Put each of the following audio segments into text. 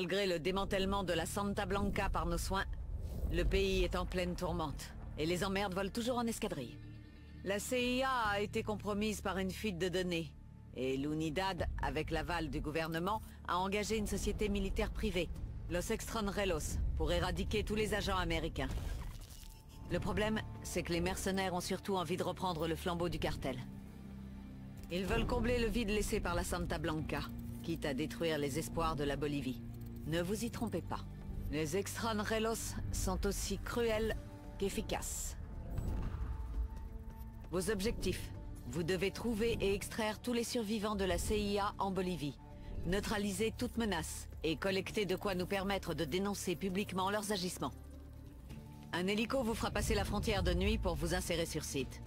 Malgré le démantèlement de la Santa Blanca par nos soins, le pays est en pleine tourmente, et les emmerdes volent toujours en escadrille. La CIA a été compromise par une fuite de données, et l'UNIDAD, avec l'aval du gouvernement, a engagé une société militaire privée, Los Extranjeros, pour éradiquer tous les agents américains. Le problème, c'est que les mercenaires ont surtout envie de reprendre le flambeau du cartel. Ils veulent combler le vide laissé par la Santa Blanca, quitte à détruire les espoirs de la Bolivie. Ne vous y trompez pas. Les extranjeros sont aussi cruels qu'efficaces. Vos objectifs. Vous devez trouver et extraire tous les survivants de la CIA en Bolivie. Neutraliser toute menace et collecter de quoi nous permettre de dénoncer publiquement leurs agissements. Un hélico vous fera passer la frontière de nuit pour vous insérer sur site.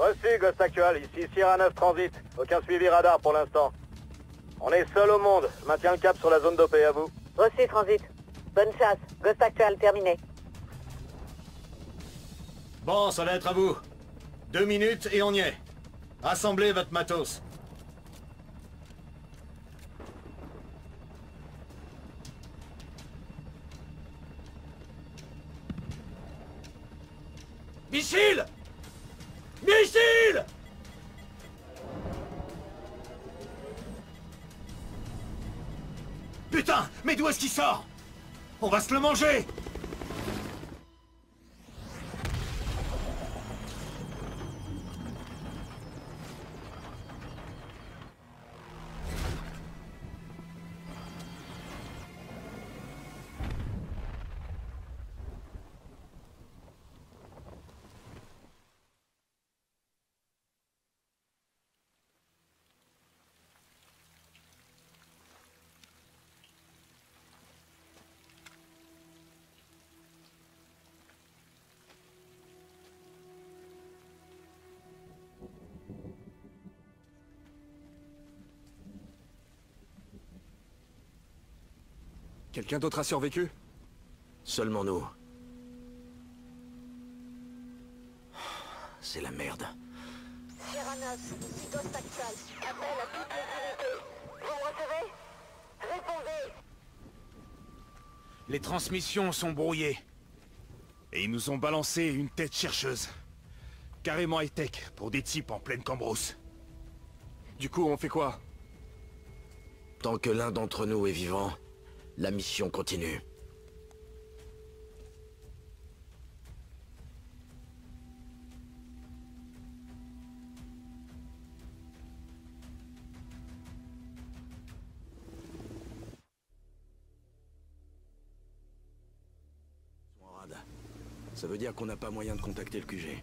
Reçu, Ghost Actual. Ici Sierra 9 Transit. Aucun suivi radar pour l'instant. On est seul au monde. Je maintiens le cap sur la zone dopée, à vous. Reçu, Transit. Bonne chasse. Ghost Actual terminé. Bon, ça va être à vous. Deux minutes et on y est. Rassemblez votre matos. Missile Missile Putain Mais d'où est-ce qu'il sort? On va se le manger Quelqu'un d'autre a survécu? Seulement nous. C'est la merde. Sierra 9, ici Ghost Actual. Appel à toutes les unités. Vous me recevez? Répondez Les transmissions sont brouillées. Et ils nous ont balancé une tête chercheuse. Carrément high-tech pour des types en pleine cambrousse. Du coup, on fait quoi? Tant que l'un d'entre nous est vivant, la mission continue. Ça veut dire qu'on n'a pas moyen de contacter le QG.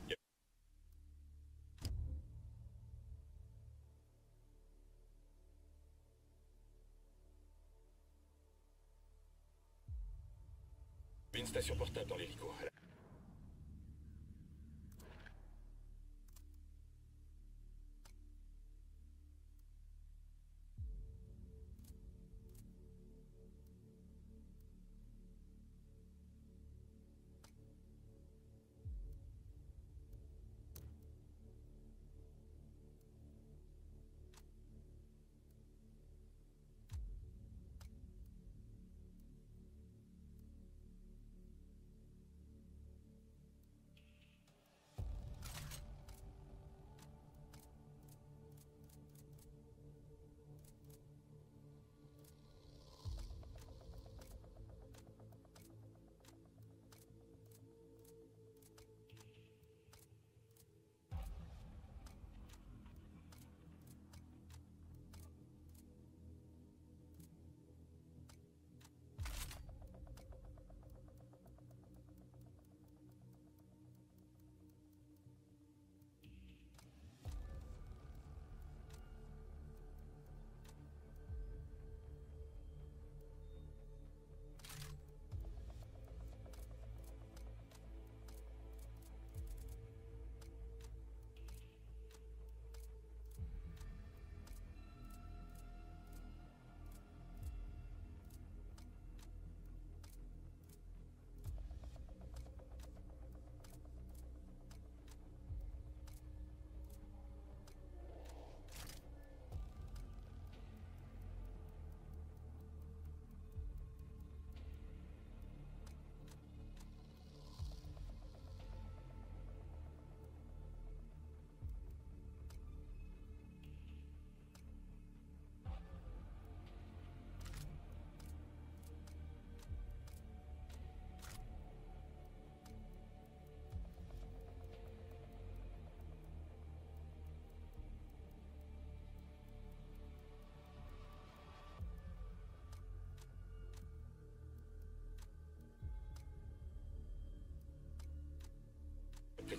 Station portable dans l'hélico.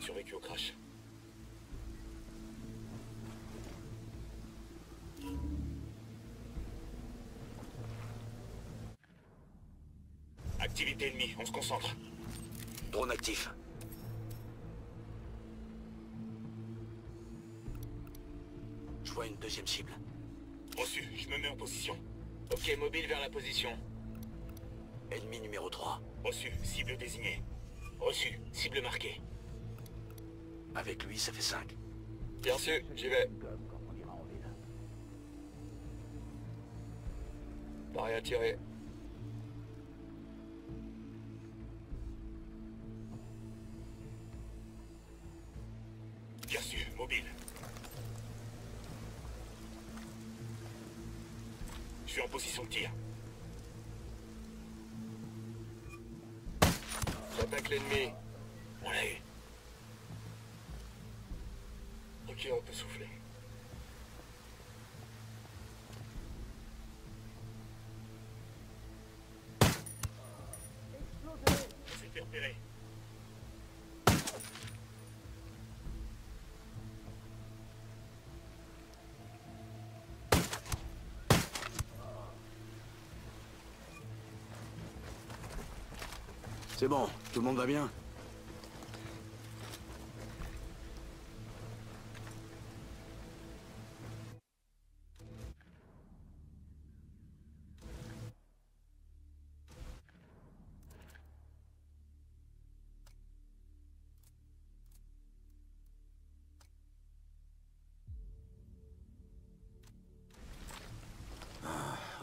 Survécu au crash. Activité ennemie, on se concentre. Drone actif. Je vois une deuxième cible. Reçu, je me mets en position. Ok, mobile vers la position. Ennemi numéro 3. Reçu, cible désignée. Reçu, cible marquée. Avec lui, ça fait 5. Bien sûr, j'y vais. Pas rien tirer. Bien sûr, mobile. Je suis en position de tir. J'attaque l'ennemi. On l'a eu. Ok, on peut souffler. Fait repérer. C'est bon, tout le monde va bien?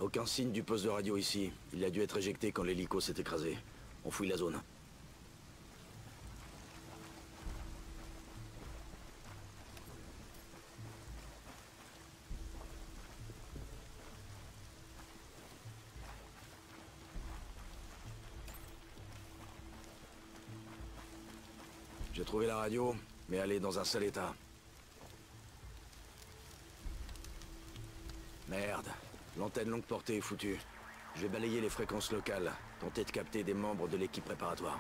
Aucun signe du poste de radio ici. Il a dû être éjecté quand l'hélico s'est écrasé. On fouille la zone. J'ai trouvé la radio, mais elle est dans un sale état. Merde. L'antenne longue portée est foutue. Je vais balayer les fréquences locales, tenter de capter des membres de l'équipe préparatoire.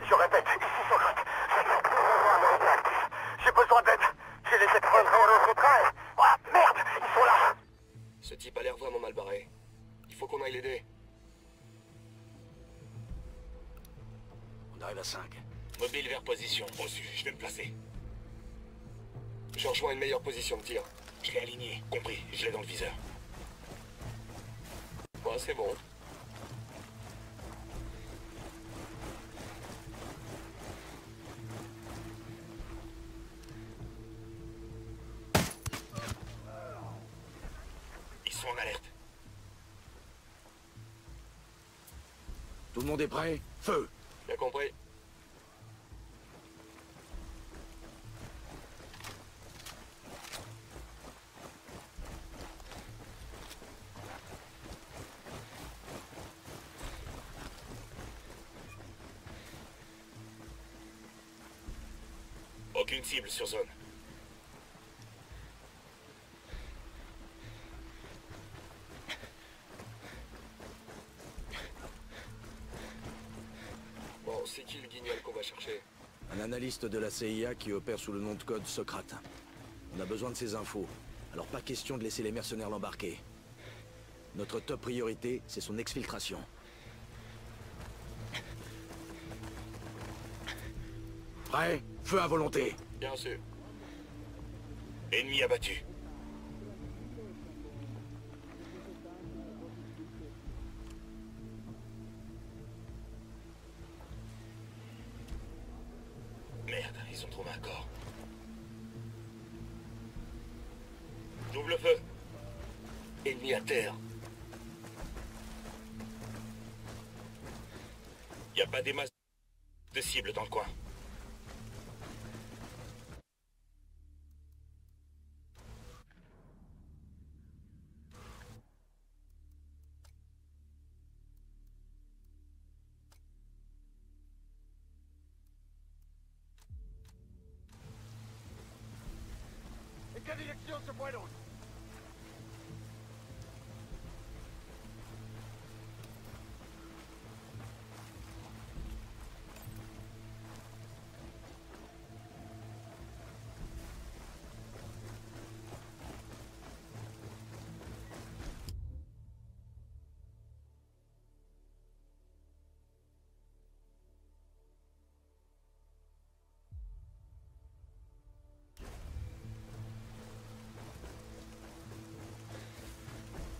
Je répète, ici Socrate. J'ai besoin d'aide. J'ai les épreuves dans l'autre train. Ah, merde, ils sont là. Ce type a l'air vraiment mal barré. Il faut qu'on aille l'aider. On arrive à 5. Mobile vers position. Reçu, je vais me placer. Je rejoins une meilleure position de tir. Compris, je l'ai dans le viseur. Ouais, c'est bon. Ils sont en alerte. Tout le monde est prêt? Feu Bien compris. Cible sur zone. Bon, c'est qui le guignol qu'on va chercher? Un analyste de la CIA qui opère sous le nom de code Socrate. On a besoin de ces infos. Alors pas question de laisser les mercenaires l'embarquer. Notre top priorité, c'est son exfiltration. Prêt? Feu à volonté Bien sûr. Ennemi abattu. Merde, ils ont trouvé un corps. Double feu. Ennemi à terre. Y a pas des masses de cibles dans le coin.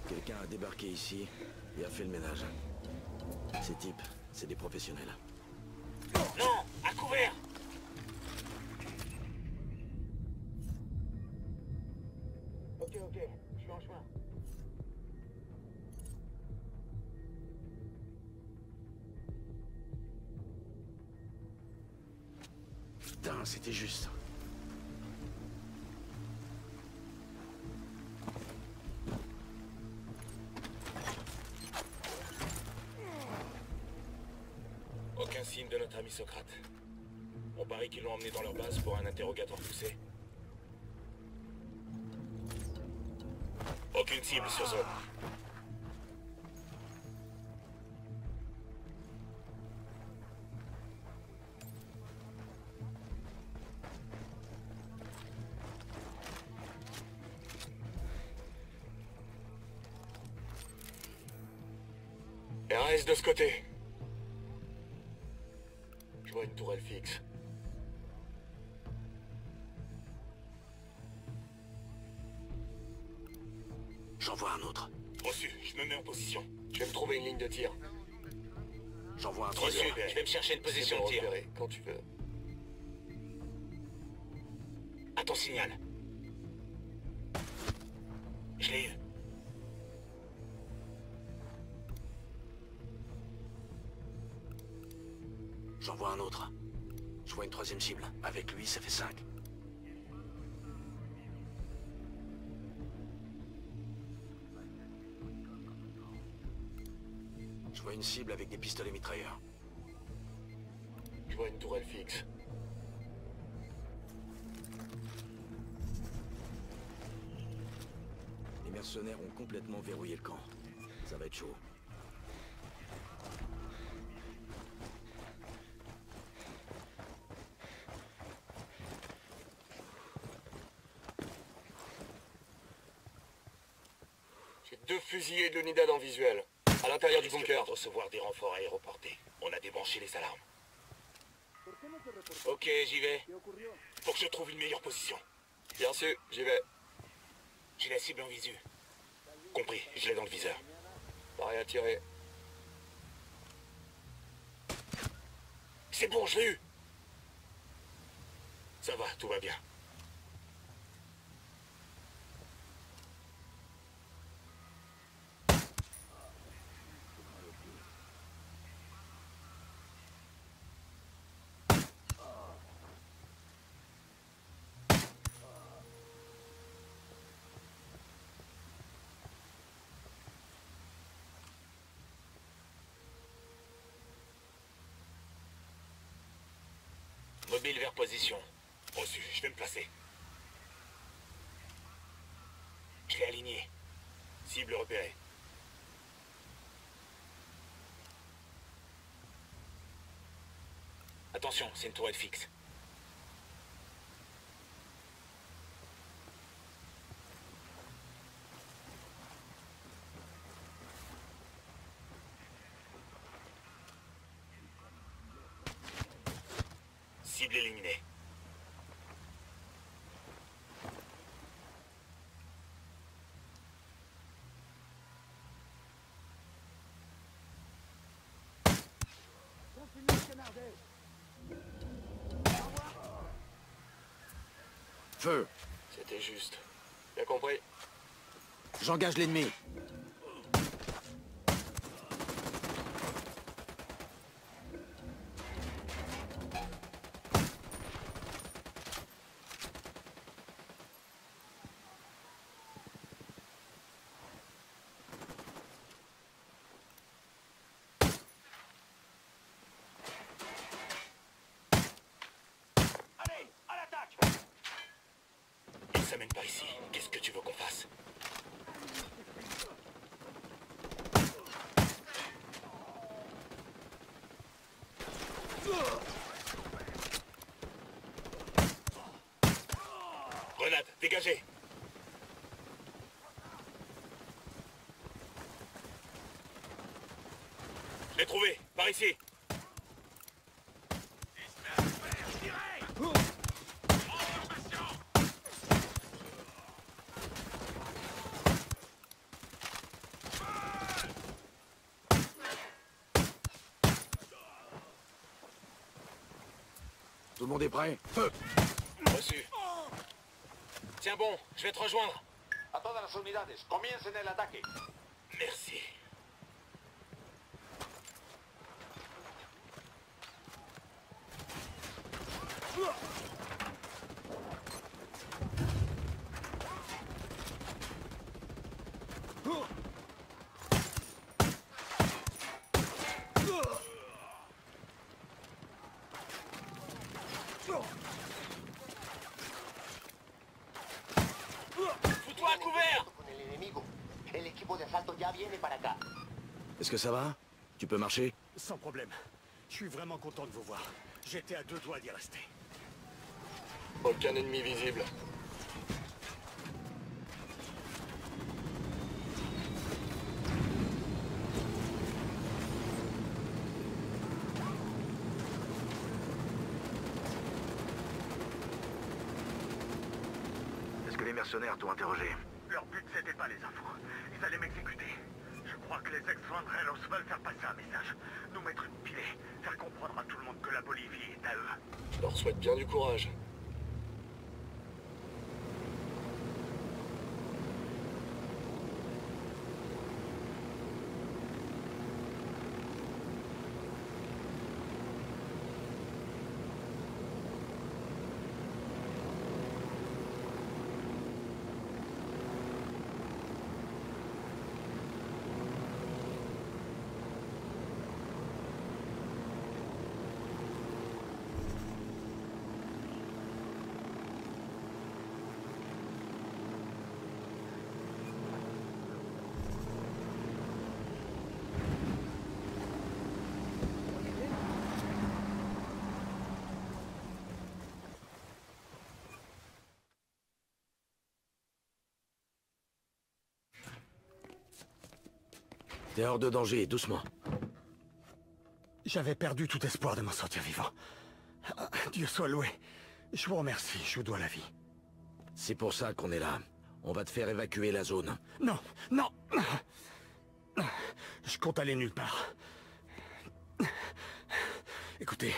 Quelqu'un a débarqué ici et a fait le ménage. Ces types, c'est des professionnels. Non À couvert Ok, ok, je suis en chemin. Putain, c'était juste. Aucun signe de notre ami Socrate. On parie qu'ils l'ont emmené dans leur base pour un interrogatoire poussé. Aucune cible sur zone. RAS de ce côté. Tourelle fixe. J'en vois un autre. Reçu, je me mets en position. Je vais me trouver une ligne de tir. J'en vois un Reçu, je vais me chercher une position de tir. quand tu veux. À ton signal. Je l'ai eu. J'en vois un autre. Je vois une troisième cible. Avec lui, ça fait cinq. Je vois une cible avec des pistolets mitrailleurs. Je vois une tourelle fixe. Les mercenaires ont complètement verrouillé le camp. Ça va être chaud. Deux fusillés de l'unidad en visuel. À l'intérieur du bunker. de recevoir des renforts aéroportés. On a débranché les alarmes. Ok, j'y vais. Faut que je trouve une meilleure position. Bien sûr, j'y vais. J'ai la cible en visu. Compris, je l'ai dans le viseur. Pas rien à tirer. C'est bon, je l'ai eu. Ça va, tout va bien. Vers position. Reçu, je vais me placer. Je l'ai aligné. Cible repérée. Attention, c'est une tourelle fixe. Cible éliminée. Feu C'était juste. Bien compris. J'engage l'ennemi. Ici. Qu'est-ce que tu veux qu'on fasse? Grenade, dégagez. Je l'ai trouvé, par ici Tout le monde est prêt Feu Reçu. Tiens bon, je vais te rejoindre. A todas las unidades, comiencen el ataque. Merci. Fous-toi à couvert Con el enemigo. El equipo de asalto ya viene para acá. Est-ce que ça va Tu peux marcher Sans problème. Je suis vraiment content de vous voir. J'étais à deux doigts d'y rester. Aucun ennemi visible. Est-ce que les mercenaires t'ont interrogé? Leur but, c'était pas les infos. Ils allaient m'exécuter. Je crois que les ex-Vandrelos veulent faire passer un message. Nous mettre une pilée. Faire comprendre à tout le monde que la Bolivie est à eux. Je leur souhaite bien du courage. T'es hors de danger, doucement. J'avais perdu tout espoir de m'en sortir vivant. Ah, Dieu soit loué. Je vous remercie, je vous dois la vie. C'est pour ça qu'on est là. On va te faire évacuer la zone. Non, non Je compte aller nulle part. Écoutez,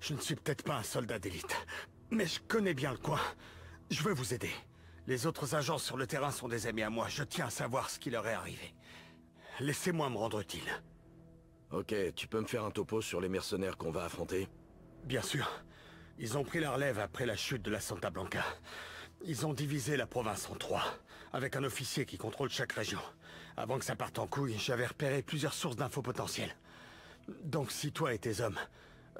je ne suis peut-être pas un soldat d'élite, mais je connais bien le coin. Je veux vous aider. Les autres agents sur le terrain sont des amis à moi. Je tiens à savoir ce qui leur est arrivé. Laissez-moi me rendre utile. Ok, tu peux me faire un topo sur les mercenaires qu'on va affronter? Bien sûr. Ils ont pris la relève après la chute de la Santa Blanca. Ils ont divisé la province en trois, avec un officier qui contrôle chaque région. Avant que ça parte en couille, j'avais repéré plusieurs sources d'infos potentielles. Donc si toi et tes hommes,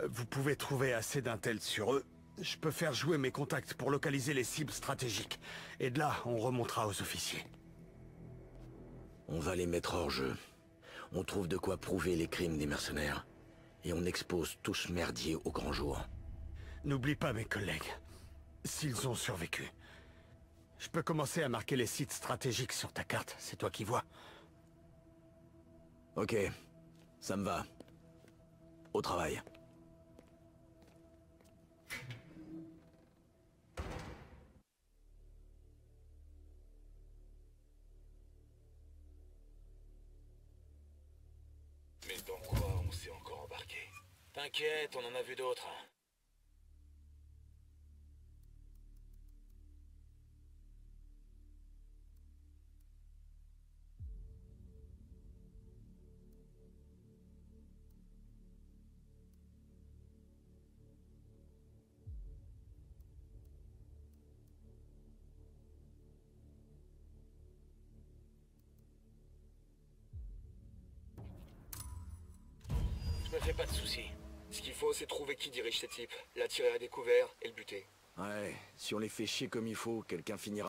euh, vous pouvez trouver assez d'intel sur eux, je peux faire jouer mes contacts pour localiser les cibles stratégiques. Et de là, on remontera aux officiers. On va les mettre hors jeu. On trouve de quoi prouver les crimes des mercenaires. Et on expose tout ce merdier au grand jour. N'oublie pas mes collègues. S'ils ont survécu. Je peux commencer à marquer les sites stratégiques sur ta carte, c'est toi qui vois. Ok, ça me va. Au travail. T'inquiète, on en a vu d'autres. Qui dirige ces types, l'attirer à découvert et le buter. Ouais, si on les fait chier comme il faut, quelqu'un finira